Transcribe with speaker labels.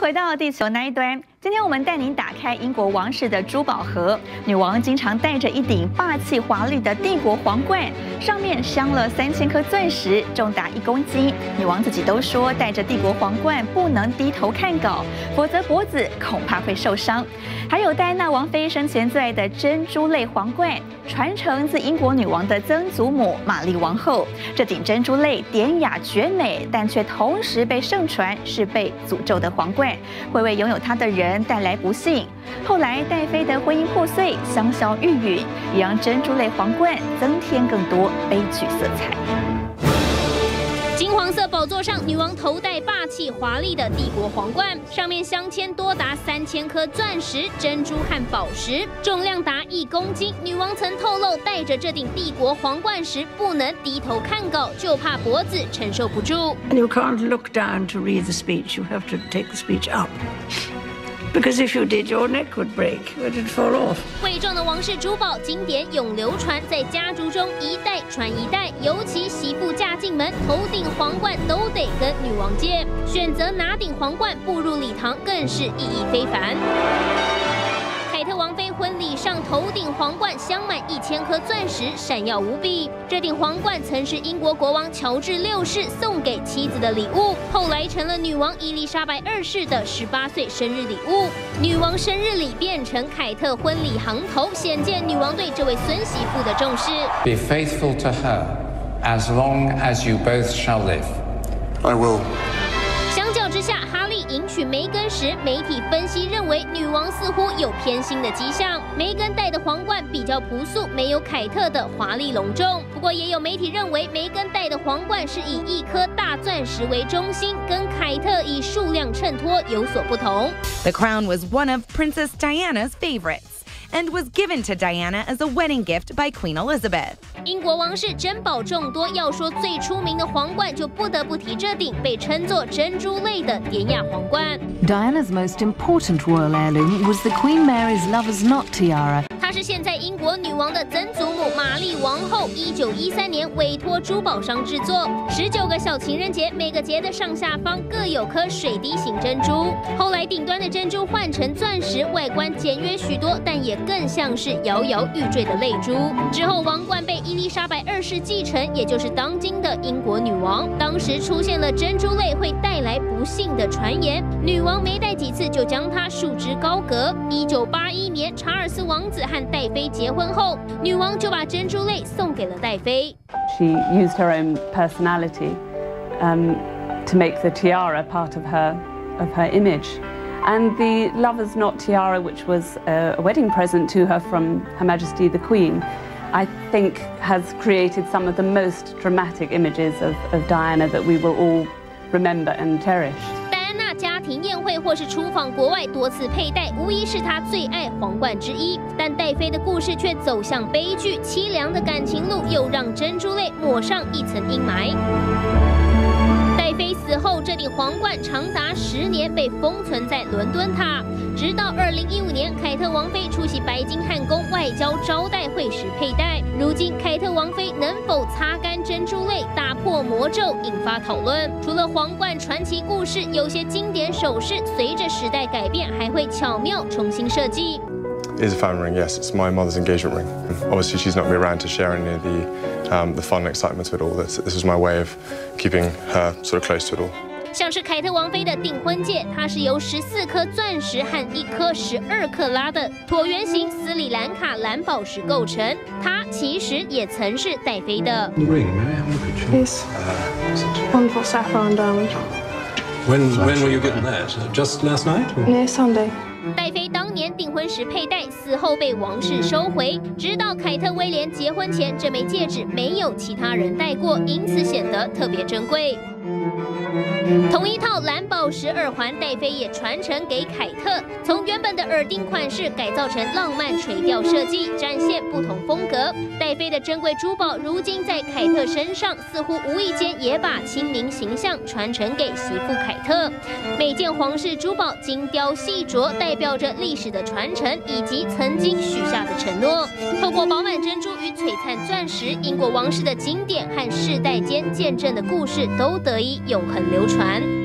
Speaker 1: 回到地球那一端。今天我们带您打开英国王室的珠宝盒。女王经常戴着一顶霸气华丽的帝国皇冠，上面镶了三千颗钻石，重达一公斤。女王自己都说，戴着帝国皇冠不能低头看稿，否则脖子恐怕会受伤。还有戴安娜王妃生前最爱的珍珠类皇冠，传承自英国女王的曾祖母玛丽王后。这顶珍珠类典雅绝美，但却同时被盛传是被诅咒的皇冠，会为拥有它的人。带来不幸。后来戴妃的婚姻破碎，香消玉殒，也让珍珠类皇冠增添更多悲剧色彩。
Speaker 2: 金黄色宝座上，女王头戴霸气华丽的帝国皇冠，上面镶嵌多达三千颗钻石、珍珠和宝石，重量达一公斤。女王曾透露，戴着这顶帝国皇冠时，不能低头看稿，就怕脖子承受不住。
Speaker 3: You can't look down to read the speech. You have to take the speech up. Because if you did, your neck would break. It would fall off.
Speaker 2: 贵重的王室珠宝经典永流传，在家族中一代传一代。尤其媳妇嫁进门，头顶皇冠都得跟女王借。选择哪顶皇冠步入礼堂，更是意义非凡。头顶皇冠镶满一千颗钻石，闪耀无比。这顶皇冠曾是英国国王乔治六世送给妻子的礼物，后来成了女王伊丽莎白二世的十八岁生日礼物。女王生日礼变成凯特婚礼行头，显见女王对这位孙媳妇的重视。
Speaker 4: Be faithful to her as long as you both shall live.
Speaker 5: I will.
Speaker 2: 娶梅根时，媒体分析认为女王似乎有偏心的迹象。梅根戴的皇冠比较朴素，没有凯特的华丽隆重。不过，也有媒体认为梅根戴的皇冠是以一颗大钻石为中心，跟凯特以数量衬托有所不同。
Speaker 6: The crown was one of Princess Diana's favorites. and was given to Diana as a wedding gift by Queen Elizabeth.
Speaker 2: 英国王室珍宝众多，要说最出名的皇冠，就不得不提这顶被称作珍珠类的典雅皇冠。
Speaker 7: Diana's most important royal heirloom was the Queen Mary's Lover's Knot tiara.
Speaker 2: 是现在英国女王的曾祖母玛丽王后，一九一三年委托珠宝商制作。十九个小情人节，每个节的上下方各有颗水滴形珍珠。后来顶端的珍珠换成钻石，外观简约许多，但也更像是摇摇欲坠的泪珠。之后王冠被伊丽莎白二世继承，也就是当今的英国女王。当时出现了珍珠类会带来不幸的传言，女王没戴几次就将束之高阁。一九八一年，查尔斯王子和戴妃结婚后，女王就把珍珠类送给了戴妃。
Speaker 8: She used her own personality um, to make the tiara part of her of her image. And the lover's knot tiara, which was a, a wedding present to her from Her Majesty the Queen, I think has created some of the most dramatic images of, of Diana that we will all remember and cherish.
Speaker 2: 宴会或是出访国外多次佩戴，无疑是他最爱皇冠之一。但戴妃的故事却走向悲剧，凄凉的感情路又让珍珠泪抹上一层阴霾。戴妃死后，这顶皇冠长达十年被封存在伦敦塔，直到二零一五年，凯特王妃出席白金汉宫外交招待会时佩戴。如今，凯特王妃能否擦干珍珠泪，打破魔咒，引发讨论。除了皇冠传奇故事，有些经典首饰随着时代改变，还会巧妙重新设计。
Speaker 5: Is a family ring, yes. It's my mother's engagement ring. Obviously, she's not going to be around to share any of the um, the fun excitement of it all. This this is my way of keeping her sort of close to it all.
Speaker 2: 像是凯特王妃的订婚戒，它是由十四颗钻石和一颗十二克拉的椭圆形斯里兰卡蓝宝石构成。它其实也曾是戴妃的。
Speaker 9: Wonderful saffron diamond.
Speaker 10: When when were you given that? Just last night?
Speaker 9: Yeah, Sunday.
Speaker 2: 戴妃当年订婚时佩戴，死后被王室收回。直到凯特威廉结婚前，这枚戒指没有其他人戴过，因此显得特别珍贵。同一套蓝宝石耳环，戴妃也传承给凯特。从原本的耳钉款式改造成浪漫垂钓设计，展现不同风格。戴妃的珍贵珠宝，如今在凯特身上，似乎无意间也把亲民形象传承给媳妇凯特。每件皇室珠宝精雕细琢，代表着历史的传承以及曾经许下的承诺。透过饱满珍珠与璀璨钻石，英国王室的经典和世代间见证的故事，都得以永恒流传。